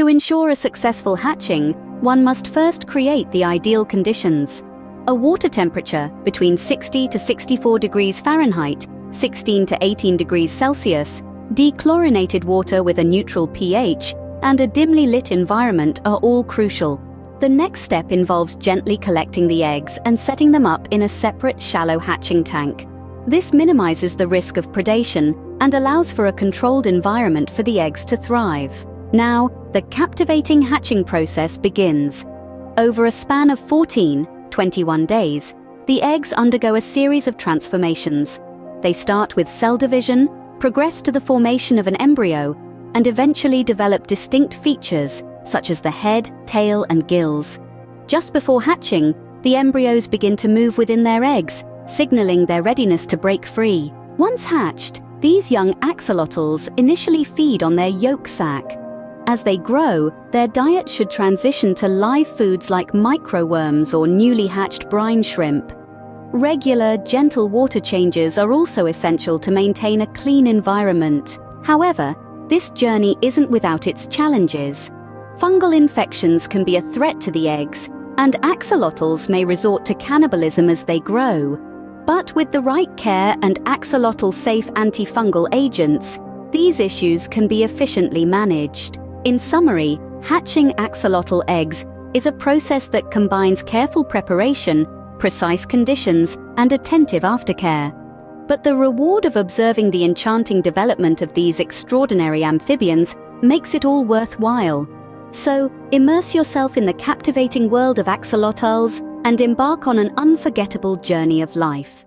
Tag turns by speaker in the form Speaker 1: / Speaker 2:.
Speaker 1: To ensure a successful hatching, one must first create the ideal conditions. A water temperature between 60 to 64 degrees Fahrenheit, 16 to 18 degrees Celsius, dechlorinated water with a neutral pH, and a dimly lit environment are all crucial. The next step involves gently collecting the eggs and setting them up in a separate shallow hatching tank. This minimizes the risk of predation and allows for a controlled environment for the eggs to thrive. Now, the captivating hatching process begins. Over a span of 14, 21 days, the eggs undergo a series of transformations. They start with cell division, progress to the formation of an embryo, and eventually develop distinct features such as the head, tail, and gills. Just before hatching, the embryos begin to move within their eggs, signaling their readiness to break free. Once hatched, these young axolotls initially feed on their yolk sac. As they grow, their diet should transition to live foods like microworms or newly hatched brine shrimp. Regular, gentle water changes are also essential to maintain a clean environment. However, this journey isn't without its challenges. Fungal infections can be a threat to the eggs, and axolotls may resort to cannibalism as they grow. But with the right care and axolotl-safe antifungal agents, these issues can be efficiently managed. In summary, hatching axolotl eggs is a process that combines careful preparation, precise conditions, and attentive aftercare. But the reward of observing the enchanting development of these extraordinary amphibians makes it all worthwhile. So, immerse yourself in the captivating world of axolotls and embark on an unforgettable journey of life.